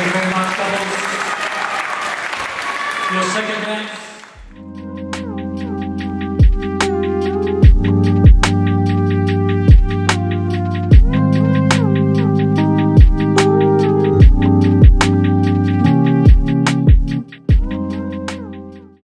Thank you very much, Doubles. Your second dance.